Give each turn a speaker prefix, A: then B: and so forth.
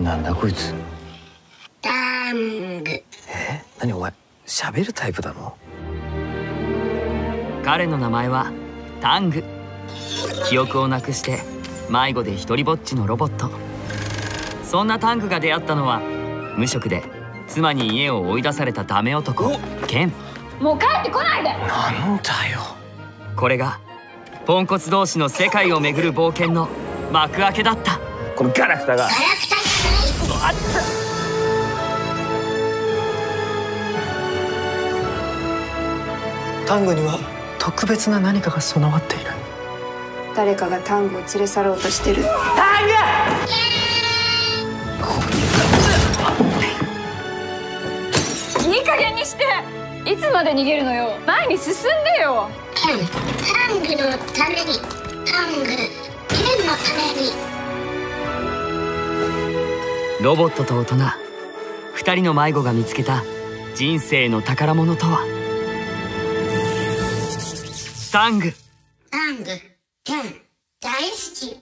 A: なんだこいつ。
B: タング。え？
A: 何お前喋るタイプなの？
C: 彼の名前はタング。記憶をなくして迷子で一りぼっちのロボット。そんなタングが出会ったのは無職で妻に家を追い出されたダメ男ケン。
D: もう帰ってこないで。
A: なんだよ。
C: これがポンコツ同士の世界を巡る冒険の幕開けだった
A: このガラクタが。
B: ガラクタじゃない
A: タングには特別な何かが備わっている。
D: 誰かがタングを連れ去ろうとしてる。いい加減にして。いつまで逃げるのよ。前に進んでよ。
B: タングのためにタング
C: ロボットと大人。2人の迷子が見つけた。人生の宝物とは？タング。
B: タング。ケン大好き。